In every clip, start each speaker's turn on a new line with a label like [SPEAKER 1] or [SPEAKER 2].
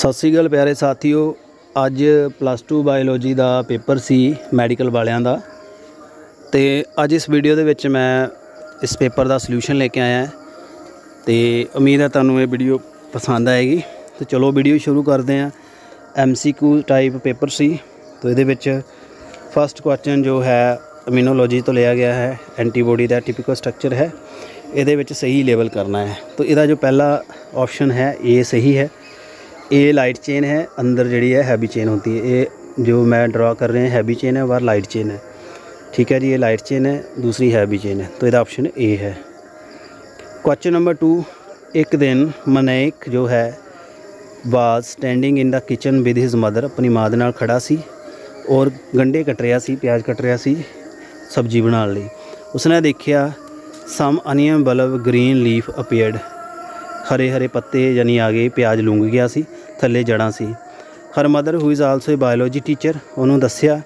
[SPEAKER 1] ਸਤਿ ਸ੍ਰੀ ਅਕਾਲ ਪਿਆਰੇ ਸਾਥੀਓ। ਅੱਜ ਪਲੱਸ 2 ਬਾਇਓਲੋਜੀ ਦਾ ਪੇਪਰ ਸੀ ਮੈਡੀਕਲ ਵਾਲਿਆਂ ਦਾ। ਤੇ ਅੱਜ ਇਸ ਵੀਡੀਓ ਦੇ ਵਿੱਚ ਮੈਂ ਇਸ ਪੇਪਰ ਦਾ ਸੋਲੂਸ਼ਨ ਲੈ ਕੇ ਆਇਆ। ਹਾਂ ਤੇ ਉਮੀਦ ਹੈ ਤੁਹਾਨੂੰ ਇਹ ਵੀਡੀਓ ਪਸੰਦ ਆਏਗੀ। ਤੇ ਚਲੋ ਵੀਡੀਓ ਸ਼ੁਰੂ ਕਰਦੇ ਹਾਂ। ਐਮਸੀਕਿਊ ਟਾਈਪ ਪੇਪਰ ਸੀ। ਤੇ ਇਹਦੇ ਵਿੱਚ ਫਸਟ ਕੁਐਸਚਨ ਜੋ ਹੈ ਇਮਿਊਨੋਲੋਜੀ ਤੋਂ ਲਿਆ ਗਿਆ ਹੈ। ਐਂਟੀਬੋਡੀ ਦਾ ਟਿਪੀਕਲ ਸਟਰਕਚਰ ਹੈ। ਇਹਦੇ ਵਿੱਚ ਸਹੀ ਲੇਬਲ ਕਰਨਾ ਹੈ। ਤਾਂ ਇਹਦਾ ਜੋ ਪਹਿਲਾ ਆਪਸ਼ਨ ਹੈ, ਇਹ ਸਹੀ ਹੈ। ਇਹ ਲਾਈਟ ਚੇਨ ਹੈ, ਅੰਦਰ ਜਿਹੜੀ ਹੈ हैवी चेन होती है ये जो मैं ड्रा कर रहे हैं हैवी चेन है बाहर लाइट ਹੈ। है ठीक है जी ये लाइट चेन है दूसरी हैवी चेन है तो यदा ऑप्शन ए है क्वेश्चन नंबर ਇੱਕ ਦਿਨ ਮਨੇਕ ਜੋ ਹੈ was standing in the kitchen with his mother ਆਪਣੀ ਮਾਂ ਦੇ ਨਾਲ ਖੜਾ ਸੀ ਔਰ ਗੰਡੇ ਕੱਟ ਰਿਹਾ ਸੀ, ਪਿਆਜ਼ ਕੱਟ ਰਿਹਾ ਸੀ ਸਬਜ਼ੀ ਬਣਾਉਣ ਲਈ। ਉਸਨੇ ਦੇਖਿਆ some onion bulb green leaf appeared ਹਰੇ ਹਰੇ ਪੱਤੇ ਯਾਨੀ ਆ ਗਏ, ਪਿਆਜ਼ ਲੁੰਗ ਗਿਆ ਸੀ। ਥੱਲੇ ਜੜਾਂ ਸੀ। ਹਰ mother who is also a biology teacher ਉਹਨੂੰ ਦੱਸਿਆ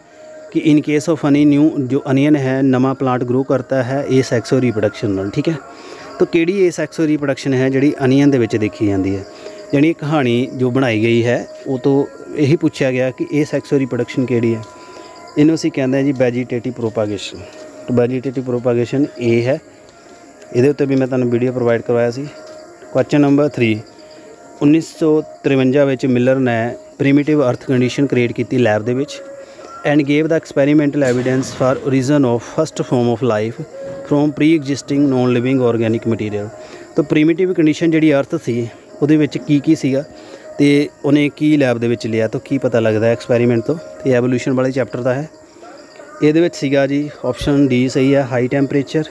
[SPEAKER 1] ਕਿ in case of any new ਜੋ ਅਨੀਅਨ ਹੈ, ਨਵਾਂ ਪਲਾਂਟ ਗਰੋ ਕਰਤਾ ਹੈ, ਇਹ ਸੈਕਸੋ ਰੀਪਰੋਡਕਸ਼ਨ ਨਾਲ, ਠੀਕ ਹੈ? ਤਾਂ ਕਿਹੜੀ ਇਹ ਸੈਕਸੋ ਰੀਪਰੋਡਕਸ਼ਨ ਹੈ, ਜਿਹੜੀ ਅਨੀਅਨ ਦੇ ਵਿੱਚ ਦੇਖੀ ਜਾਂਦੀ ਹੈ? ਜਿਹੜੀ ਇਹ ਕਹਾਣੀ ਜੋ ਬਣਾਈ ਗਈ ਹੈ, ਉਹ ਤੋਂ ਇਹੀ ਪੁੱਛਿਆ ਗਿਆ ਕਿ ਇਹ ਸੈਕਸੋ ਰੀਪਰੋਡਕਸ਼ਨ ਕਿਹੜੀ ਹੈ? ਇਹਨੂੰ ਅਸੀਂ ਕਹਿੰਦੇ ਹਾਂ ਜੀ ਵੈਜੀਟੇਟਿਵ ਪ੍ਰੋਪਾਗੇਸ਼ਨ ਤਾਂ ਵੈਜੀਟੇਟਿਵ ਪ੍ਰੋਪਾਗੇਸ਼ਨ ਇਹ ਹੈ। ਇਹਦੇ ਉੱਤੇ ਵੀ ਮੈਂ ਤੁਹਾਨੂੰ ਵੀਡੀਓ ਪ੍ਰੋਵਾਈਡ ਕਰਵਾਇਆ ਸੀ। ਕੁਐਸਚਨ ਨੰਬਰ 3 1953 ਵਿੱਚ ਮਿਲਰ ਨੇ ਪ੍ਰਿਮਿਟਿਵ ਅਰਥ ਕੰਡੀਸ਼ਨ ਕ੍ਰੀਏਟ ਕੀਤੀ ਲੈਬ ਦੇ ਵਿੱਚ and gave the experimental evidence for origin of first form of life from pre existing non living organic material ਤਾਂ ਪ੍ਰਿਮਿਟਿਵ ਕੰਡੀਸ਼ਨ ਜਿਹੜੀ ਅਰਥ ਸੀ, ਉਹਦੇ ਵਿੱਚ ਕੀ ਕੀ ਸੀਗਾ? ਤੇ ਉਹਨੇ ਕੀ ਲੈਬ ਦੇ ਵਿੱਚ ਲਿਆ? ਤਾਂ ਕੀ ਪਤਾ ਲੱਗਦਾ ਐਕਸਪੈਰੀਮੈਂਟ ਤੋਂ? ਤੇ ਐਵੋਲੂਸ਼ਨ ਵਾਲੇ ਚੈਪਟਰ ਦਾ ਹੈ। ਇਹਦੇ ਵਿੱਚ ਸੀਗਾ ਜੀ ਆਪਸ਼ਨ ਡੀ ਸਹੀ ਹੈ high temperature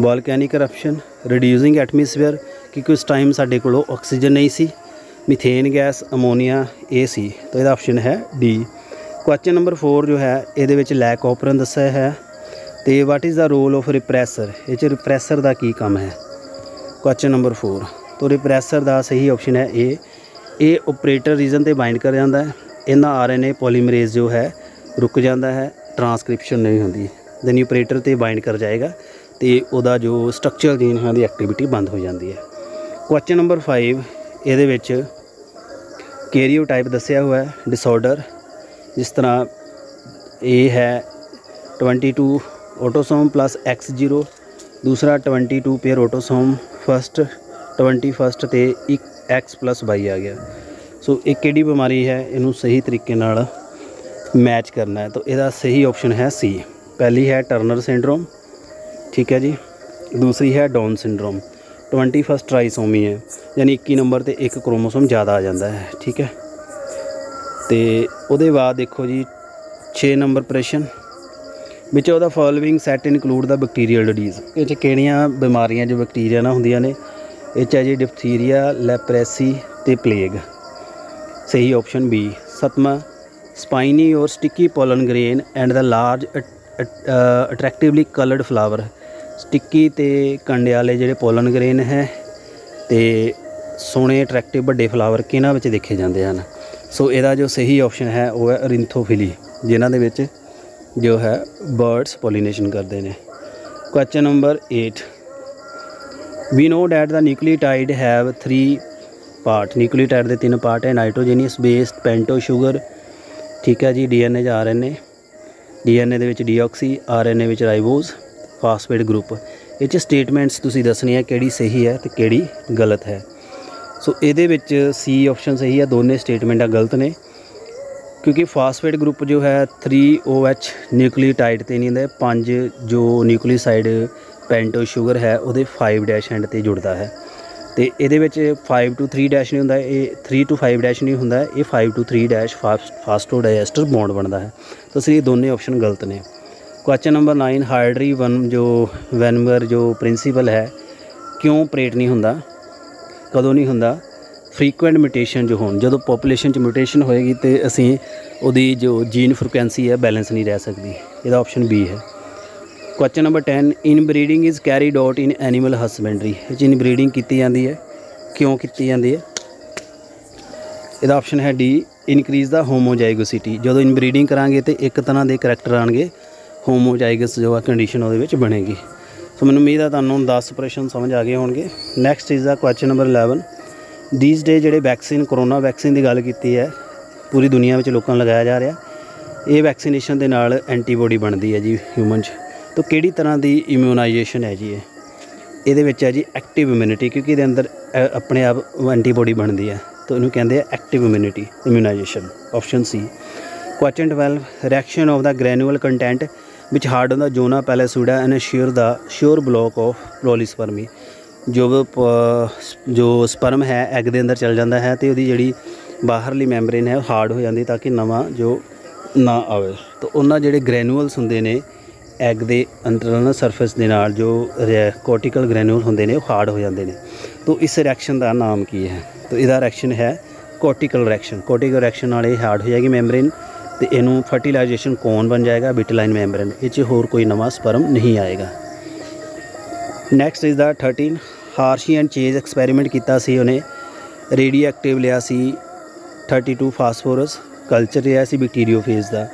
[SPEAKER 1] volcanic corruption reducing atmosphere ਕਿਉਂਕਿ ਉਸ ਟਾਈਮ ਸਾਡੇ ਕੋਲ ਆਕਸੀਜਨ ਨਹੀਂ ਸੀ ਮਿਥੇਨ ਗੈਸ ਅਮੋਨੀਆ ਇਹ ਸੀ। ਤਾਂ ਇਹਦਾ ਆਪਸ਼ਨ ਹੈ ਡੀ ਕੁਐਸਚਨ ਨੰਬਰ 4 ਜੋ ਹੈ, ਇਹਦੇ ਵਿੱਚ ਲੈਕ ਓਪਰਨ ਦੱਸਿਆ ਹੈ। ਤੇ what is the role of repressor ਇਹ ਚ ਰਿਪਰੈਸਰ ਦਾ ਕੀ ਕੰਮ ਹੈ? ਕੁਐਸਚਨ ਨੰਬਰ 4 ਤੋਂ ਰਿਪਰੈਸਰ ਦਾ ਸਹੀ ਆਪਸ਼ਨ ਹੈ ਏ ਇਹ ਆਪਰੇਟਰ ਰੀਜਨ ਤੇ ਬਾਈਂਡ ਕਰ ਜਾਂਦਾ ਹੈ। ਇਹਨਾਂ ਆਰਐਨਏ ਪੋਲੀਮਰੇਜ਼ ਜੋ ਹੈ, ਰੁਕ ਜਾਂਦਾ ਹੈ ਟਰਾਂਸਕ੍ਰਿਪਸ਼ਨ ਨਹੀਂ ਹੁੰਦੀ। ਦੈਨ ਆਪਰੇਟਰ ਤੇ ਬਾਈਂਡ ਕਰ ਜਾਏਗਾ ਤੇ ਉਹਦਾ ਜੋ ਸਟਰਕਚਰਲ ਜੀਨ ਹੈ, ਉਹਦੀ ਐਕਟੀਵਿਟੀ ਬੰਦ ਹੋ ਜਾਂਦੀ ਹੈ। ਕੁਐਸਚਨ ਨੰਬਰ 5 ਇਹਦੇ ਵਿੱਚ ਕੈਰੀਓਟਾਈਪ ਦੱਸਿਆ ਹੋਇਆ ਹੈ ਡਿਸਆਰਡਰ ਜਿਸ ਤਰ੍ਹਾਂ ਇਹ ਹੈ 22 ਆਟੋਸੋਮ ਪਲੱਸ x0 ਦੂਸਰਾ 22 ਪੇਅਰ ਆਟੋਸੋਮ ਫਸਟ 21 ਤੇ ਇੱਕ x ਪਲੱਸ y ਆ ਗਿਆ। ਸੋ ਇਹ ਕਿਹੜੀ ਬਿਮਾਰੀ ਹੈ, ਇਹਨੂੰ ਸਹੀ ਤਰੀਕੇ ਨਾਲ ਮੈਚ ਕਰਨਾ ਹੈ। ਤਾਂ ਇਹਦਾ ਸਹੀ ਆਪਸ਼ਨ ਹੈ ਸੀ ਪਹਿਲੀ ਹੈ ਟਰਨਰ ਸਿੰਡਰੋਮ ਠੀਕ ਹੈ ਜੀ। ਦੂਸਰੀ ਹੈ ਡਾਊਨ ਸਿੰਡਰੋਮ 21 ਟ੍ਰਾਈਸੋਮੀ ਹੈ, ਯਾਨੀ 21 ਨੰਬਰ ਤੇ ਇੱਕ ਕ੍ਰੋਮੋਸੋਮ ਜ਼ਿਆਦਾ ਆ ਜਾਂਦਾ ਹੈ, ਠੀਕ ਹੈ? ਤੇ ਉਹਦੇ ਬਾਅਦ ਦੇਖੋ ਜੀ 6 ਨੰਬਰ ਪ੍ਰਸ਼ਨ, ਵਿੱਚ ਉਹਦਾ following set include the bacterial disease ਇਹ ਚ ਕਿਹੜੀਆਂ ਬਿਮਾਰੀਆਂ ਜੋ ਬੈਕਟੀਰੀਆ ਨਾਲ ਹੁੰਦੀਆਂ ਨੇ? ਇਹ ਚ ਹੈ ਜੀ ਡਿਫਥੀਰੀਆ ਲੈਪਰੇਸੀ ਤੇ ਪਲੇਗ ਸਹੀ option B ਸਤਮਾ spiny or sticky pollen grain and the large attractively coloured flower sticky ਤੇ ਕੰਡੇ ਵਾਲੇ ਜਿਹੜੇ ਪੋਲਨ ਗ੍ਰੇਨ ਹੈ ਤੇ ਸੋਹਣੇ ਅਟਰੈਕਟਿਵ ਵੱਡੇ ਫਲਾਵਰ ਕਿਹਨਾਂ ਵਿੱਚ ਦੇਖੇ ਜਾਂਦੇ ਹਨ? ਸੋ ਇਹਦਾ ਜੋ ਸਹੀ ਆਪਸ਼ਨ ਹੈ, ਉਹ ਹੈ ਰਿੰਥੋਫਿਲੀ ਜਿਨ੍ਹਾਂ ਦੇ ਵਿੱਚ ਜੋ ਹੈ ਬਰਡਸ ਪੋਲੀਨੇਸ਼ਨ ਕਰਦੇ ਨੇ। Question number 8 we know that the nucleotide have 3 part nucleotide ਦੇ ਤਿੰਨ ਪਾਰਟ ਹੈ ਨਾਈਟ੍ਰੋਜੀਨੀਅਸ ਬੇਸਡ ਪੈਂਟੋ ਸ਼ੂਗਰ ਠੀਕ ਹੈ ਜੀ ਡੀਐਨਏ ਜਾਂ ਆਰਐਨਏ ਡੀਐਨਏ ਦੇ ਵਿੱਚ ਡੀਆਕਸੀ ਆਰਐਨਏ ਵਿੱਚ ਰਾਈਬੋਜ਼ ਫਾਸਫੇਟ ਗਰੁੱਪ। ਇਹ ਚ ਸਟੇਟਮੈਂਟਸ ਤੁਸੀਂ ਦੱਸਣੀਆਂ ਕਿਹੜੀ ਸਹੀ ਹੈ ਤੇ ਕਿਹੜੀ ਗਲਤ ਹੈ। ਸੋ ਇਹਦੇ ਵਿੱਚ ਸੀ ਆਪਸ਼ਨ ਸਹੀ ਹੈ ਦੋਨੇ ਸਟੇਟਮੈਂਟਾਂ ਗਲਤ ਨੇ। ਕਿਉਂਕਿ ਫਾਸਫੇਟ ਗਰੁੱਪ ਜੋ ਹੈ 3OH ਨਿਊਕਲੀਓਟਾਈਡ ਤੇ ਨਹੀਂ ਹੁੰਦਾ, ਪੰਜ ਜੋ ਨਿਊਕਲੀਸਾਈਡ ਪੈਂਟੋ ਸ਼ੂਗਰ ਹੈ, ਉਹਦੇ 5 ਡੈਸ਼ ਐਂਡ ਤੇ ਜੁੜਦਾ ਹੈ। ਤੇ ਇਹਦੇ ਵਿੱਚ 5 ਟੂ 3 ਡੈਸ਼ ਨਹੀਂ ਹੁੰਦਾ, ਇਹ 3 ਟੂ 5 ਡੈਸ਼ ਨਹੀਂ ਹੁੰਦਾ, ਇਹ 5 to 3 dash phosphodiester bond ਬਣਦਾ ਹੈ। ਤਾਂ ਇਸ ਲਈ ਦੋਨੇ ਆਪਸ਼ਨ ਗਲਤ ਨੇ। ਕੁਐਸਚਨ ਨੰਬਰ 9 ਹਾਰਡਰੀ ਵਨ ਜੋ ਵੈਨਵਰ ਜੋ ਪ੍ਰਿੰਸੀਪਲ ਹੈ, ਕਿਉਂ ਆਪਰੇਟ ਨਹੀਂ ਹੁੰਦਾ? ਕਦੋਂ ਨਹੀਂ ਹੁੰਦਾ? ਫ੍ਰੀਕੁਐਂਟ ਮਿਊਟੇਸ਼ਨ ਜੋ ਹੋਣ, ਜਦੋਂ ਪੋਪੂਲੇਸ਼ਨ ਚ ਮਿਊਟੇਸ਼ਨ ਹੋਏਗੀ ਤੇ ਅਸੀਂ ਉਹਦੀ ਜੋ ਜੀਨ ਫ੍ਰੀਕੁਐਂਸੀ ਹੈ ਬੈਲੈਂਸ ਨਹੀਂ ਰਹਿ ਸਕਦੀ। ਇਹਦਾ ਆਪਸ਼ਨ ਬੀ ਹੈ। Question number 10 inbreeding is carried out in animal husbandry ਇਹ 'ਚ ਇਨ ਬਰੀਡਿੰਗ ਕੀਤੀ ਜਾਂਦੀ ਹੈ। ਕਿਉਂ ਕੀਤੀ ਜਾਂਦੀ ਹੈ? ਇਹਦਾ ਆਪਸ਼ਨ ਹੈ ਡੀ ਇਨਕਰੀਜ਼ ਦਾ ਹੋਮੋਜਾਈਗੋਸਿਟੀ ਜਦੋਂ ਇਨ ਬਰੀਡਿੰਗ ਕਰਾਂਗੇ ਤੇ ਇੱਕ ਤਰ੍ਹਾਂ ਦੇ ਕਰੈਕਟਰ ਆਣਗੇ। ਹੋਮੋਜਾਈਗਸ ਜੋ ਆ ਕੰਡੀਸ਼ਨ ਉਹਦੇ ਵਿੱਚ ਬਣੇਗੀ। ਸੋ ਮੈਨੂੰ ਉਮੀਦ ਆ ਤੁਹਾਨੂੰ 10 ਪ੍ਰਸ਼ਨ ਸਮਝ ਆ ਗਏ ਹੋਣਗੇ। Next is the question number 11 these day ਜਿਹੜੇ ਵੈਕਸੀਨ ਕਰੋਨਾ ਵੈਕਸੀਨ ਦੀ ਗੱਲ ਕੀਤੀ ਹੈ, ਪੂਰੀ ਦੁਨੀਆ ਵਿੱਚ ਲੋਕਾਂ ਨੂੰ ਲਗਾਇਆ ਜਾ ਰਿਹਾ, ਇਹ ਵੈਕਸੀਨੇਸ਼ਨ ਦੇ ਨਾਲ ਐਂਟੀਬੋਡੀ ਬਣਦੀ ਹੈ ਜੀ ਹਿਊਮਨ 'ਚ। ਤਾਂ ਕਿਹੜੀ ਤਰ੍ਹਾਂ ਦੀ ਇਮਿਊਨਾਈਜੇਸ਼ਨ ਹੈ ਜੀ ਇਹ? ਇਹਦੇ ਵਿੱਚ ਹੈ ਜੀ ਐਕਟਿਵ ਇਮਿਊਨਿਟੀ ਕਿਉਂਕਿ ਇਹਦੇ ਅੰਦਰ ਆਪਣੇ ਆਪ ਐਂਟੀਬੋਡੀ ਬਣਦੀ ਹੈ। ਤਾਂ ਇਹਨੂੰ ਕਹਿੰਦੇ ਆ active immunity immunization option C question 12 reaction of the granular content which harden the zona pallidum and assure the sure block of polyospermy ਜੋ ਪ- ਜੋ ਸਪਰਮ ਹੈ ਐਗ ਦੇ ਅੰਦਰ ਚਲ ਜਾਂਦਾ ਹੈ ਤੇ ਉਹਦੀ ਜਿਹੜੀ ਬਾਹਰਲੀ ਮੈਂਬਰੇਨ ਹੈ, ਉਹ ਹਾਰਡ ਹੋ ਜਾਂਦੀ ਤਾਂ ਕਿ ਨਵਾਂ ਜੋ ਨਾ ਆਵੇ। ਤਾਂ ਉਹਨਾਂ ਜਿਹੜੇ ਗ੍ਰੈਨੂਅਲਸ ਹੁੰਦੇ ਨੇ ਐਗ ਦੇ ਇੰਟਰਨਲ ਸਰਫੇਸ ਦੇ ਨਾਲ ਜੋ ਕੋਰਟੀਕਲ ਗ੍ਰੈਨੂਅਲ ਹੁੰਦੇ ਨੇ, ਉਹ ਹਾਰਡ ਹੋ ਜਾਂਦੇ ਨੇ। ਤਾਂ ਇਸ ਰਿਐਕਸ਼ਨ ਦਾ ਨਾਮ ਕੀ ਹੈ? ਤਾਂ ਇਹਦਾ ਰਿਐਕਸ਼ਨ ਹੈ ਕੋਰਟੀਕਲ ਰਿਐਕਸ਼ਨ ਕੋਰਟੀਕਲ ਰਿਐਕਸ਼ਨ ਨਾਲ ਇਹ ਹਾਰਡ ਹੋ ਜਾਏਗੀ ਮੈਂਬਰੇਨ ਤੇ ਇਹਨੂੰ ਫਰਟੀਲਾਈਜੇਸ਼ਨ ਕੋਨ ਬਣ ਜਾਏਗਾ? ਬਿਟਲਾਈਨ ਮੈਂਬਰਨ ਇਹ 'ਚ ਹੋਰ ਕੋਈ ਨਵਾਂ ਸਪਰਮ ਨਹੀਂ ਆਏਗਾ। Next is the 13 Hershey and Chase experiment ਕੀਤਾ ਸੀ ਉਹਨੇ। ਰੇਡੀਓਐਕਟਿਵ ਲਿਆ ਸੀ। 32 ਫਾਸਫੋਰਸ ਕਲਚਰ ਰਿਹਾ ਸੀ ਬੈਕਟੀਰੀਓਫੇਜ ਦਾ।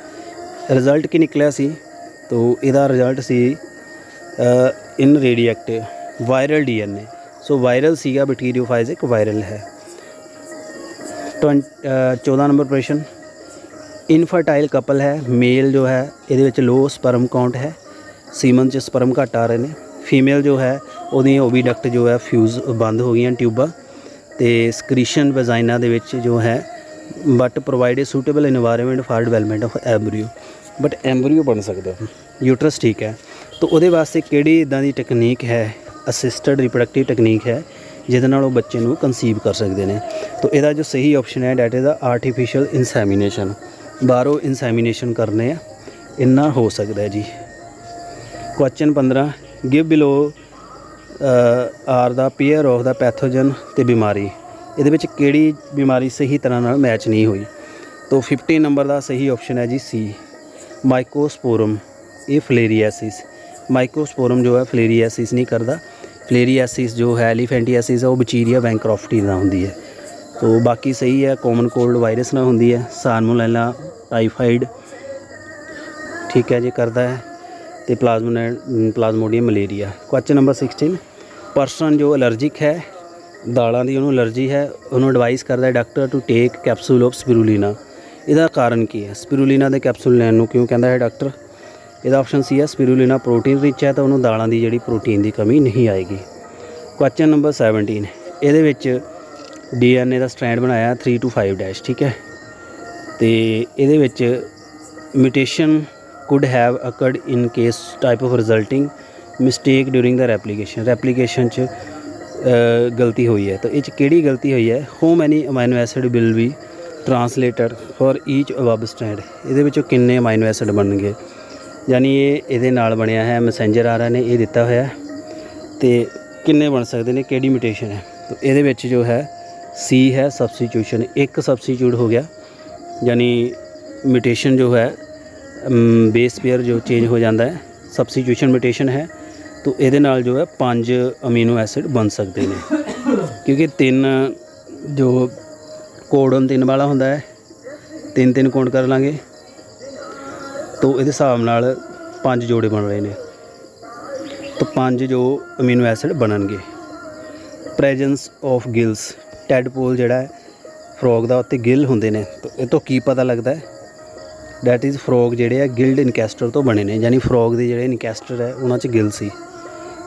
[SPEAKER 1] ਰਿਜ਼ਲਟ ਕੀ ਨਿਕਲਿਆ ਸੀ? ਤੋ ਇਹਦਾ result C in radioactive viral DNA so viral ਸੀਗਾ ਬੈਕਟੀਰੀਓਫਾਈਜ਼ ਇੱਕ ਵਾਇਰਲ ਹੈ। 14 ਨੰਬਰ ਪ੍ਰਸ਼ਨ ਇਨਫਰਟਾਈਲ ਕਪਲ ਹੈ ਮੇਲ ਜੋ ਹੈ ਇਹਦੇ ਵਿੱਚ ਲੋ ਸਪਰਮ ਕਾਊਂਟ ਹੈ ਸੀਮਨ ਚ ਸਪਰਮ ਘਟ ਆ ਰਹੇ ਨੇ। ਫੀਮੇਲ ਜੋ ਹੈ ਉਹਦੀ ਓਵੀਡਕਟ ਜੋ ਹੈ ਫਿਊਜ਼ ਬੰਦ ਹੋ ਗਈਆਂ ਟਿਊਬਾਂ ਤੇ ਸਕ੍ਰੀਸ਼ਨ ਵੈਜਾਈਨਾ ਦੇ ਵਿੱਚ ਜੋ ਹੈ but provide a suitable environment for development of embryo but embryo ਬਣ ਸਕਦਾ ਯੂਟਰਸ ਠੀਕ ਹੈ। ਤਾਂ ਉਹਦੇ ਵਾਸਤੇ ਕਿਹੜੀ ਇਦਾਂ ਦੀ ਟੈਕਨੀਕ ਹੈ? ਅਸਿਸਟਡ ਰਿਪਰੋਡਕਟਿਵ ਟੈਕਨੀਕ ਹੈ ਜਿਹਦੇ ਨਾਲ ਉਹ ਬੱਚੇ ਨੂੰ ਕਨਸੀਵ ਕਰ ਸਕਦੇ ਨੇ। ਤਾਂ ਇਹਦਾ ਜੋ ਸਹੀ ਆਪਸ਼ਨ ਹੈ that is the artificial insemination ਬਾਹਰੋਂ ਇਨਸੈਮੀਨੇਸ਼ਨ ਕਰਨੇ ਆ, ਇੰਨਾ ਹੋ ਸਕਦਾ ਜੀ। Question 15 give below are the pair of the pathogen ਤੇ ਬਿਮਾਰੀ। ਇਹਦੇ ਵਿੱਚ ਕਿਹੜੀ ਬਿਮਾਰੀ ਸਹੀ ਤਰ੍ਹਾਂ ਨਾਲ ਮੈਚ ਨਹੀਂ ਹੋਈ? ਤਾਂ 15 ਨੰਬਰ ਦਾ ਸਹੀ ਆਪਸ਼ਨ ਹੈ ਜੀ ਸੀ ਮਾਈਕੋਸਪੋਰਮ ਇਹ ਫਲੇਰੀਐਸਿਸ ਮਾਈਕੋਸਪੋਰਮ ਜੋ ਹੈ ਫਲੇਰੀਐਸਿਸ ਨਹੀਂ ਕਰਦਾ। ਫਲੇਰੀਐਸਿਸ ਜੋ ਹੈ ਐਲੀਫੈਂਟੀਐਸਿਸ ਉਹ ਬਚੀਰੀਆ ਬੈਂਕਰੋਫਟੀ ਨਾਲ ਹੁੰਦੀ ਹੈ। ਤੋ ਬਾਕੀ ਸਹੀ ਹੈ ਕਾਮਨ ਕੋਲਡ ਵਾਇਰਸ ਨਾਲ ਹੁੰਦੀ ਹੈ ਸਾਲਮੋਨੈਲਾ ਟਾਈਫਾਈਡ ਠੀਕ ਹੈ ਜੀ, ਕਰਦਾ ਹੈ, ਤੇ plasmon plasmodium malaria question number 16 person ਜੋ ਅਲਰਜਿਕ ਹੈ, ਦਾਲਾਂ ਦੀ ਉਹਨੂੰ ਅਲਰਜੀ ਹੈ, ਉਹਨੂੰ ਐਡਵਾਈਸ ਕਰਦਾ ਹੈ doctor to take capsule of spirulina ਇਹਦਾ ਕਾਰਨ ਕੀ ਹੈ? ਸਪਿਰੂਲੀਨਾ ਦੇ ਕੈਪਸੂਲ ਲੈਣ ਨੂੰ ਕਿਉਂ ਕਹਿੰਦਾ ਹੈ ਡਾਕਟਰ ਇਹਦਾ ਆਪਸ਼ਨ ਸੀ ਹੈ ਸਪਿਰੂਲੀਨਾ ਪ੍ਰੋਟੀਨ ਰਿਚ ਹੈ, ਤਾਂ ਉਹਨੂੰ ਦਾਲਾਂ ਦੀ ਜਿਹੜੀ ਪ੍ਰੋਟੀਨ ਦੀ ਕਮੀ ਨਹੀਂ ਆਏਗੀ। ਕੁਐਸਚਨ ਨੰਬਰ 17 ਇਹਦੇ ਵਿੱਚ ਡੀਐਨਏ ਦਾ ਸਟ੍ਰੈਂਡ ਬਣਾਇਆ 3 to 5 ਡੈਸ਼ ਠੀਕ ਹੈ ਤੇ ਇਹਦੇ ਵਿੱਚ mutation could have occurred in case type of resulting mistake during the replication replication ਚ ਅ, ਗਲਤੀ ਹੋਈ ਹੈ ਤਾਂ ਇਹ ਚ ਕਿਹੜੀ ਗਲਤੀ ਹੋਈ ਹੈ how many amino acid will be translated for each above strand ਇਹਦੇ ਵਿੱਚੋਂ ਕਿੰਨੇ amino acid ਬਣਨਗੇ ਯਾਨੀ ਇਹ ਇਹਦੇ ਨਾਲ ਬਣਿਆ ਹੈ ਮੈਸੇਂਜਰ ਆ ਨੇ ਇਹ ਦਿੱਤਾ ਹੋਇਆ ਹੈ ਤੇ ਕਿੰਨੇ ਬਣ ਸਕਦੇ ਨੇ ਕਿਹੜੀ ਮਿਊਟੇਸ਼ਨ ਹੈ ਤਾਂ ਇਹਦੇ ਵਿੱਚ ਜੋ ਹੈ ਸੀ ਹੈ ਸਬਸਟੀਟਿਊਸ਼ਨ ਇੱਕ ਸਬਸਟੀਟਿਊਟ ਹੋ ਗਿਆ, ਯਾਨੀ ਮਿਊਟੇਸ਼ਨ ਜੋ ਹੈ ਬੇਸ ਪੇਅਰ ਜੋ ਚੇਂਜ ਹੋ ਜਾਂਦਾ ਹੈ ਸਬਸਟੀਟਿਊਸ਼ਨ ਮਿਊਟੇਸ਼ਨ ਹੈ, ਤਾਂ ਇਹਦੇ ਨਾਲ ਜੋ ਹੈ ਪੰਜ ਅਮੀਨੋ ਐਸਿਡ ਬਣ ਸਕਦੇ ਨੇ। ਕਿਉਂਕਿ ਤਿੰਨ ਜੋ ਕੋਡਨ ਤਿੰਨ ਵਾਲਾ ਹੁੰਦਾ ਹੈ, ਤਿੰਨ ਤਿੰਨ ਕੋਡ ਕਰ ਲਾਂਗੇ, ਤਾਂ ਇਹਦੇ ਹਿਸਾਬ ਨਾਲ ਪੰਜ ਜੋੜੇ ਬਣ ਰਹੇ ਨੇ। ਤਾਂ ਪੰਜ ਜੋ ਅਮੀਨੋ ਐਸਿਡ ਬਣਨਗੇ। ਪ੍ਰੈਜੈਂਸ ਆਫ ਗਿਲਸ ਟੈਡਪੋਲ ਜਿਹੜਾ ਹੈ ਫਰੋਗ ਦਾ ਉੱਤੇ ਗਿਲ ਹੁੰਦੇ ਨੇ। ਤਾਂ ਇਹ ਤੋਂ ਕੀ ਪਤਾ ਲੱਗਦਾ ਹੈ? ਡੈਟ ਇਜ਼ ਫਰੋਗ ਜਿਹੜੇ ਆ ਗਿਲਡ ਇਨਕੈਸਟਰ ਤੋਂ ਬਣੇ ਨੇ। ਯਾਨੀ ਫਰੋਗ ਦੇ ਜਿਹੜੇ ਇਨਕੈਸਟਰ ਹੈ, ਉਹਨਾਂ 'ਚ ਗਿਲ ਸੀ।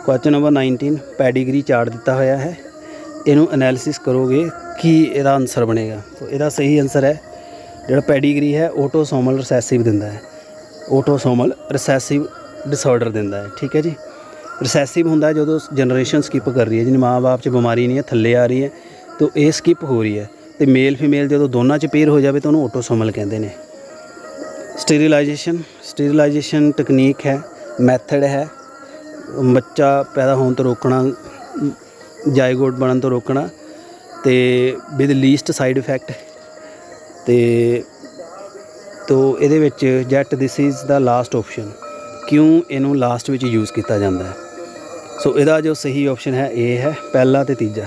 [SPEAKER 1] ਕੁਐਸਚਨ ਨੰਬਰ 19 ਪੈਡੀਗਰੀ ਚਾਰਟ ਦਿੱਤਾ ਹੋਇਆ ਹੈ। ਇਹਨੂੰ ਐਨਾਲਿਸਿਸ ਕਰੋਗੇ ਕੀ ਇਹਦਾ ਆਨਸਰ ਬਣੇਗਾ। ਤਾਂ ਇਹਦਾ ਸਹੀ ਆਨਸਰ ਹੈ, ਜਿਹੜਾ ਪੈਡੀਗਰੀ ਹੈ ਆਟੋਸੋਮਲ ਰਿਸੈਸਿਵ ਦਿੰਦਾ ਹੈ। ਆਟੋਸੋਮਲ ਰਿਸੈਸਿਵ ਡਿਸਆਰਡਰ ਦਿੰਦਾ ਹੈ, ਠੀਕ ਹੈ ਜੀ? ਰਿਸੈਸਿਵ ਹੁੰਦਾ ਜਦੋਂ ਜਨਰੇਸ਼ਨ ਸਕਿਪ ਕਰ ਰਹੀ ਹੈ। ਜਿਹਨੇ ਮਾਂ-ਬਾਪ 'ਚ ਬਿਮਾਰੀ ਨਹੀਂ ਹੈ, ਥੱਲੇ ਆ ਰਹੀ ਹੈ। ਤਾਂ ਇਹ ਸਕਿਪ ਹੋ ਰਹੀ ਹੈ। ਤੇ ਮੇਲ ਫੀਮੇਲ ਜਦੋਂ ਦੋਨਾਂ 'ਚ ਪੇਅਰ ਹੋ ਜਾਵੇ ਤਾਂ ਉਹਨੂੰ ਆਟੋਸੋਮਲ ਕਹਿੰਦੇ ਨੇ। ਸਟੀਰੀਲਾਈਜੇਸ਼ਨ ਸਟੀਰੀਲਾਈਜੇਸ਼ਨ ਟੈਕਨੀਕ ਹੈ ਮੈਥਡ ਹੈ। ਬੱਚਾ ਪੈਦਾ ਹੋਣ ਤੋਂ ਰੋਕਣਾ ਜਾਇਗੋਟ ਬਣਨ ਤੋਂ ਰੋਕਣਾ ਤੇ ਵਿਦ ਲੀਸਟ ਸਾਈਡ ਇਫੈਕਟ ਤੇ ਤੋ ਇਹਦੇ ਵਿੱਚ jet this is the last option ਕਿਉਂ ਇਹਨੂੰ ਲਾਸਟ ਵਿੱਚ ਯੂਜ਼ ਕੀਤਾ ਜਾਂਦਾ ਹੈ? ਸੋ ਇਹਦਾ ਜੋ ਸਹੀ ਆਪਸ਼ਨ ਹੈ, ਇਹ ਹੈ ਪਹਿਲਾ ਤੇ ਤੀਜਾ।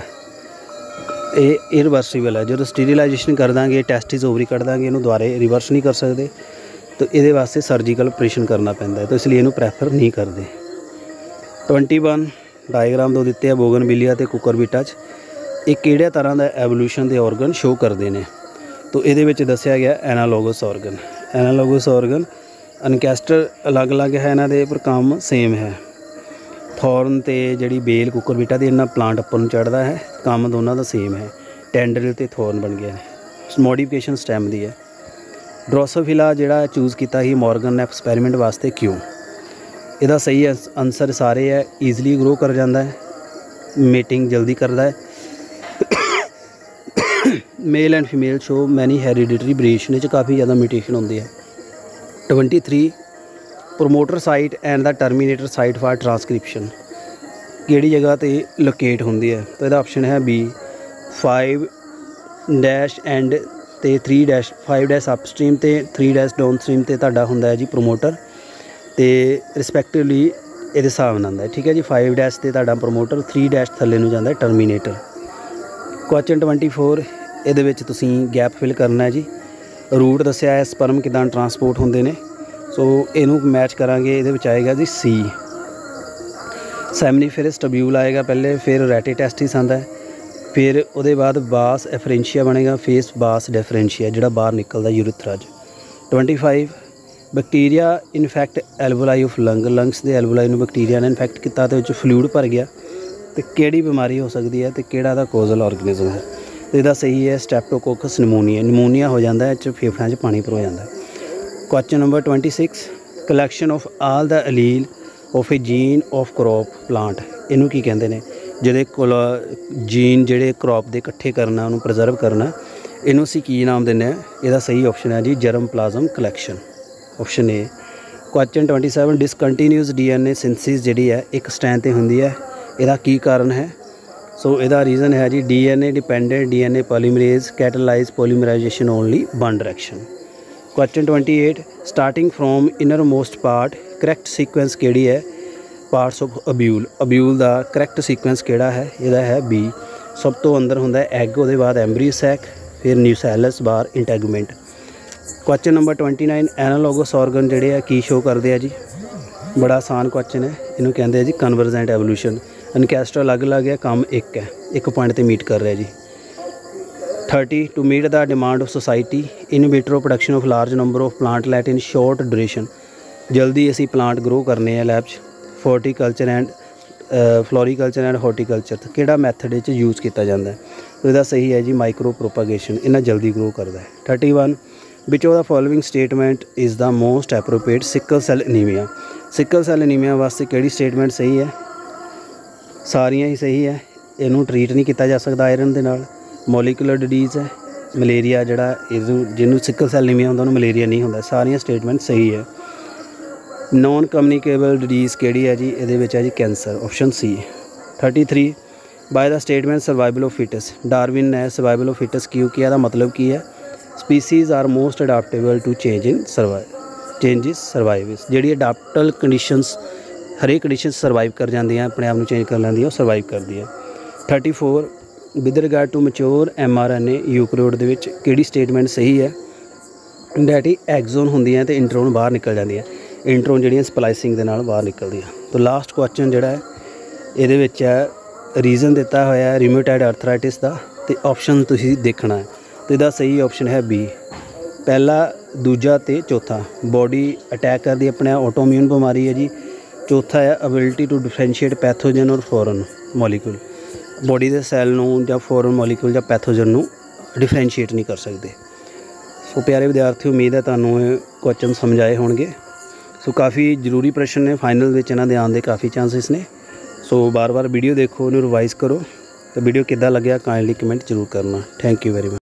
[SPEAKER 1] ਇਹ ਇਰਵਰਸੀਬਲ ਹੈ। ਜਦੋਂ ਸਟੀਰੀਲਾਈਜੇਸ਼ਨ ਕਰ ਦਾਂਗੇ ਟੈਸਟਿਸ ਓਵਰੀ ਕੱਢ ਦਾਂਗੇ, ਇਹਨੂੰ ਦੁਬਾਰੇ ਰਿਵਰਸ ਨਹੀਂ ਕਰ ਸਕਦੇ, ਤਾਂ ਇਹਦੇ ਵਾਸਤੇ ਸਰਜੀਕਲ ਆਪਰੇਸ਼ਨ ਕਰਨਾ ਪੈਂਦਾ ਹੈ। ਤਾਂ ਇਸ ਲਈ ਇਹਨੂੰ ਪ੍ਰੈਫਰ ਨਹੀਂ ਕਰਦੇ। 21 ਡਾਇਗਰਾਮ ਦੋ ਦਿੱਤੇ ਆ ਬੋਗਨਵਿਲੀਆ ਤੇ ਕੁਕਰਬੀਟਾ 'ਚ ਇਹ ਕਿਹੜੇ ਤਰ੍ਹਾਂ ਦਾ ਐਵੋਲੂਸ਼ਨ ਦੇ ਆਰਗਨ ਸ਼ੋ ਕਰਦੇ ਨੇ? ਤਾਂ ਇਹਦੇ ਵਿੱਚ ਦੱਸਿਆ ਗਿਆ ਐਨਾਲੋਗਸ ਆਰਗਨ ਐਨਾਲੋਗਸ ਆਰਗਨ ਅਨਕੈਸਟਰ ਅਲੱਗ-ਅਲੱਗ ਹੈ, ਇਹਨਾਂ ਦੇ ਪਰ ਕੰਮ ਸੇਮ ਹੈ। ਥੌਰਨ ਤੇ ਜਿਹੜੀ ਬੇਲ ਕੁਕਰਬੀਟਾ ਦੀ ਇਹਨਾਂ ਪਲਾਂਟ ਉੱਪਰ ਨੂੰ ਚੜਦਾ ਹੈ, ਕੰਮ ਦੋਨਾਂ ਦਾ ਸੇਮ ਹੈ। ਟੈਂਡਰਿਲ ਤੇ ਥੋਰਨ ਬਣ ਗਿਆ ਹੈ। ਮੋਡੀਫਿਕੇਸ਼ਨ ਸਟੈਮ ਦੀ ਹੈ। ਡਰੋਸੋਫਿਲਾ ਜਿਹੜਾ ਚੂਜ਼ ਕੀਤਾ ਸੀ ਮਾਰਗਨ ਨੇ ਐਕਸਪੈਰੀਮੈਂਟ ਵਾਸਤੇ ਕਿਉਂ? ਇਹਦਾ ਸਹੀ ਆਨਸਰ ਸਾਰੇ ਹੈ ਈਜ਼ੀਲੀ ਗਰੋ ਕਰ ਜਾਂਦਾ ਹੈ। ਮੀਟਿੰਗ ਜਲਦੀ ਕਰਦਾ ਹੈ। Male and female show many hereditary variation ਵਿੱਚ ਕਾਫੀ ਜ਼ਿਆਦਾ ਮਿਊਟੇਸ਼ਨ ਹੁੰਦੀ ਹੈ। 23 promoter site and the terminator site for transcription ਕਿਹੜੀ ਜਗ੍ਹਾ ਤੇ ਲੋਕੇਟ ਹੁੰਦੀ ਹੈ? ਤਾਂ ਇਹਦਾ ਆਪਸ਼ਨ ਹੈ ਬੀ 5 ਡੈਸ਼ ਐਂਡ ਤੇ 3 ਡੈਸ਼ 5 ਡੈਸ਼ ਅਪਸਟ੍ਰੀਮ ਤੇ 3 ਡੈਸ਼ ਡਾਊਨਸਟ੍ਰੀਮ ਤੇ ਤੁਹਾਡਾ ਹੁੰਦਾ ਹੈ ਜੀ ਪ੍ਰੋਮੋਟਰ ਤੇ ਰਿਸਪੈਕਟਿਵਲੀ ਇਹਦੇ ਹਿਸਾਬ ਨਾਲ ਹੁੰਦਾ ਹੈ। ਠੀਕ ਹੈ ਜੀ? 5 ਡੈਸ਼ ਤੇ ਤੁਹਾਡਾ ਪ੍ਰੋਮੋਟਰ 3 ਡੈਸ਼ ਥੱਲੇ ਨੂੰ ਜਾਂਦਾ ਹੈ ਟਰਮੀਨੇਟਰ ਕੁਐਸਚਨ 24 ਇਹਦੇ ਵਿੱਚ ਤੁਸੀਂ ਗੈਪ ਫਿਲ ਕਰਨਾ ਹੈ ਜੀ। ਰੂਟ ਦੱਸਿਆ ਹੈ ਸਪਰਮ ਕਿਦਾਂ ਟਰਾਂਸਪੋਰਟ ਹੁੰਦੇ ਨੇ? ਸੋ ਇਹਨੂੰ ਮੈਚ ਕਰਾਂਗੇ, ਇਹਦੇ ਵਿੱਚ ਆਏਗਾ ਜੀ ਸੀ ਸੈਮਨੀਫੇਰਸ ਟਬਿਊਲ ਆਏਗਾ ਪਹਿਲੇ, ਫਿਰ ਰੈਟੀਟੈਸਟਿਸ ਆਂਦਾ ਹੈ। ਫਿਰ ਉਹਦੇ ਬਾਅਦ ਬਾਸ ਐਫਰੈਂਸ਼ੀਆ ਬਣੇਗਾ ਫੇਸ ਬਾਸ ਡਿਫਰੈਂਸ਼ੀਆ ਜਿਹੜਾ ਬਾਹਰ ਨਿਕਲਦਾ ਯੂਰੇਥਰਾ 'ਚ। 25 bacteria infect alveoli of lung lungs ਦੇ ਐਲਵੋਲਾਈ ਨੂੰ ਬੈਕਟੀਰੀਆ ਨੇ ਇਨਫੈਕਟ ਕੀਤਾ ਤੇ ਵਿੱਚ ਫਲੂਇਡ ਭਰ ਗਿਆ। ਤੇ ਕਿਹੜੀ ਬਿਮਾਰੀ ਹੋ ਸਕਦੀ ਹੈ ਤੇ ਕਿਹੜਾ ਦਾ ਕੋਜ਼ਲ ਆਰਗੇਨਿਜ਼ਮ ਹੈ? ਤੇ ਇਹਦਾ ਸਹੀ ਹੈ ਸਟੈਪਟੋਕੋਕਸ ਨਿਮੋਨੀਆ ਨਿਮੋਨੀਆ ਹੋ ਜਾਂਦਾ ਹੈ ਚ ਫੇਫੜਿਆਂ 'ਚ ਪਾਣੀ ਭਰ ਹੋ ਜਾਂਦਾ ਹੈ। Question number 26 collection of all the allele of a gene of crop plant ਇਹਨੂੰ ਕੀ ਕਹਿੰਦੇ ਨੇ? ਜਿਹਦੇ ਕੋਲ ਜੀਨ ਜਿਹੜੇ ਕ੍ਰੌਪ ਦੇ ਇਕੱਠੇ ਕਰਨਾ, ਉਹਨੂੰ ਪ੍ਰੀਜ਼ਰਵ ਕਰਨਾ, ਇਹਨੂੰ ਅਸੀਂ ਕੀ ਨਾਮ ਦਿੰਦੇ ਆ ਇਹਦਾ ਸਹੀ ਆਪਸ਼ਨ ਹੈ ਜੀ germplasm collection option A question 27 discontinuous DNA synthesis ਜਿਹੜੀ ਹੈ, ਇੱਕ ਸਟੈਂਡ ਤੇ ਹੁੰਦੀ ਹੈ। ਇਹਦਾ ਕੀ ਕਾਰਨ ਹੈ? ਸੋ ਇਹਦਾ ਰੀਜ਼ਨ ਹੈ ਜੀ DNA dependent DNA polymerase catalyse polymerisation only one direction question 28 starting from innermost part correct sequence ਕਿਹੜੀ ਹੈ? Parts of ovule ovule the correct sequence ਕਿਹੜਾ ਹੈ? ਇਹਦਾ ਹੈ ਬੀ ਸਭ ਤੋਂ ਅੰਦਰ ਹੁੰਦਾ ਹੈ ਐਗ ਉਹਦੇ ਬਾਅਦ ਐਮਬ੍ਰੀਓ ਸੈਕ ਫਿਰ ਨਿਊਸੈਲਸ ਬਾਰ integument question number 29 analogous organ ਜਿਹੜੇ ਆ, ਕੀ ਸ਼ੋ ਕਰਦੇ ਆ ਜੀ? ਬੜਾ ਆਸਾਨ ਕੁਐਸਚਨ ਹੈ। ਇਹਨੂੰ ਕਹਿੰਦੇ ਆ ਜੀ ਕਨਵਰਜੈਂਟ ਐਵੋਲੂਸ਼ਨ ਅਨਕੈਸਟਰ ਅਲੱਗ-ਅਲੱਗ ਹੈ, ਕੰਮ ਇੱਕ ਹੈ। ਇੱਕ ਪੁਆਇੰਟ ਤੇ ਮੀਟ ਕਰ ਰਿਹਾ ਜੀ। 30 to meet the demand of society. In vitro production of large number of plant, let in short duration. ਜਲਦੀ ਅਸੀਂ ਪਲਾਂਟ ਗਰੋ ਕਰਨੇ ਆ ਲੈਬ 'ਚ ਫੋਰਟੀਕਲਚਰ ਐਂਡ ਫਲੋਰੀਕਲਚਰ ਐਂਡ ਹਾਰਟੀਕਲਚਰ ਕਿਹੜਾ ਮੈਥਡ ਵਿੱਚ ਯੂਜ਼ ਕੀਤਾ ਜਾਂਦਾ ਹੈ ਇਹਦਾ ਸਹੀ ਹੈ ਜੀ ਮਾਈਕਰੋ ਪ੍ਰੋਪਾਗੇਸ਼ਨ ਇਹਨਾਂ ਜਲਦੀ ਗਰੋ ਕਰਦਾ ਹੈ 31 which of the following statement is the most appropriate sickle cell anaemia sickle cell anaemia ਵਾਸਤੇ ਕਿਹੜੀ ਸਟੇਟਮੈਂਟ ਸਹੀ ਹੈ ਸਾਰੀਆਂ ਹੀ ਸਹੀ ਹੈ ਇਹਨੂੰ ਟ੍ਰੀਟ ਨਹੀਂ ਕੀਤਾ ਜਾ ਸਕਦਾ ਆਇਰਨ ਦੇ ਨਾਲ ਮੋਲੀਕੂਲਰ ਡਿਜ਼ੀਜ਼ ਹੈ, ਮਲੇਰੀਆ ਜਿਹੜਾ ਇਹਨੂੰ, ਜਿਹਨੂੰ ਸਿਕਲ ਸੈਲ ਐਨੀਮੀਆ ਹੁੰਦਾ, ਉਹਨੂੰ ਮਲੇਰੀਆ ਨਹੀਂ ਹੁੰਦਾ, ਸਾਰੀਆਂ ਸਟੇਟਮੈਂਟ ਸਹੀ ਹੈ। ਨਾਨ ਕਮਿਊਨੀਕੇਬਲ ਡਿਜ਼ੀਜ਼ ਕਿਹੜੀ ਹੈ ਜੀ? ਇਹਦੇ ਵਿੱਚ ਹੈ ਜੀ cancer option C 33 by the statement survival of fittest Darwin ਨੇ ਸਰਵਾਈਵਲ ਆਫ ਫਿਟਸ ਕਿਉਂ ਕਿਹਾ? ਦਾ ਮਤਲਬ ਕੀ ਹੈ? Species are most adaptable to change in survive changes survives ਜਿਹੜੀ ਅਡਾਪਟਲ ਕੰਡੀਸ਼ਨਸ ਹਰੇਕ ਕੰਡੀਸ਼ਨ ਸਰਵਾਈਵ ਕਰ ਜਾਂਦੀਆਂ, ਆਪਣੇ ਆਪ ਨੂੰ ਚੇਂਜ ਕਰ ਲੈਂਦੀਆਂ ਉਹ ਸਰਵਾਈਵ ਕਰਦੀ ਹੈ। 34 with regard to mature mRNA eukaryote ਦੇ ਵਿੱਚ ਕਿਹੜੀ ਸਟੇਟਮੈਂਟ ਸਹੀ ਹੈ? ਡੈਟ ਹੀ ਐਗਜ਼ੋਨ ਹੈ ਤੇ ਇੰਟਰੋਨ ਬਾਹਰ ਨਿਕਲ ਜਾਂਦੀਆਂ ਇੰਟਰੋਨ ਜਿਹੜੀਆਂ ਸਪਲਾਈਸਿੰਗ ਦੇ ਨਾਲ ਬਾਹਰ ਨਿਕਲਦੀਆਂ। ਤਾਂ ਲਾਸਟ ਕੁਐਸਚਨ ਜਿਹੜਾ ਹੈ, ਇਹਦੇ ਵਿੱਚ ਹੈ ਰੀਜ਼ਨ ਦਿੱਤਾ ਹੋਇਆ ਹੈ ਰਿਮੋਟਾਇਡ ਆਰਥਰਾਈਟਿਸ ਦਾ ਤੇ ਆਪਸ਼ਨ ਤੁਸੀਂ ਦੇਖਣਾ ਹੈ। ਤੇ ਇਹਦਾ ਸਹੀ ਆਪਸ਼ਨ ਹੈ ਬੀ ਪਹਿਲਾ, ਦੂਜਾ ਤੇ ਚੌਥਾ। ਬਾਡੀ ਅਟੈਕ ਕਰਦੀ ਆਪਣੇ ਆਟੋਇਮਿਊਨ ਬਿਮਾਰੀ ਹੈ ਜੀ। ਚੌਥਾ ਹੈ ability to differentiate pathogen or foreign molecule body ਦੇ ਸੈੱਲ ਨੂੰ ਜਾਂ ਫੋਰਨ ਮੋਲੀਕਿਊਲ ਜਾਂ ਪੈਥੋਜਨ ਨੂੰ ਡਿਫਰੈਂਸ਼ੀਏਟ ਨਹੀਂ ਕਰ ਸਕਦੇ। ਸੋ ਪਿਆਰੇ ਵਿਦਿਆਰਥੀ, ਉਮੀਦ ਹੈ ਤੁਹਾਨੂੰ ਇਹ ਕੁਐਸਚਨ ਸਮਝਾਏ ਹੋਣਗੇ। ਸੋ ਕਾਫੀ ਜ਼ਰੂਰੀ ਪ੍ਰਸ਼ਨ ਨੇ ਫਾਈਨਲ ਵਿੱਚ ਇਹਨਾਂ ਦੇ ਆਉਣ ਦੇ ਕਾਫੀ ਚਾਂਸਸ ਨੇ। ਸੋ ਬਾਰ-ਬਾਰ ਵੀਡੀਓ ਦੇਖੋ, ਉਹਨੂੰ ਰਿਵਾਈਜ਼ ਕਰੋ। ਤੇ ਵੀਡੀਓ ਕਿੱਦਾਂ ਲੱਗਿਆ ਕਾਈਂਡਲੀ ਕਮੈਂਟ ਜ਼ਰੂਰ ਕਰਨਾ। Thank you very much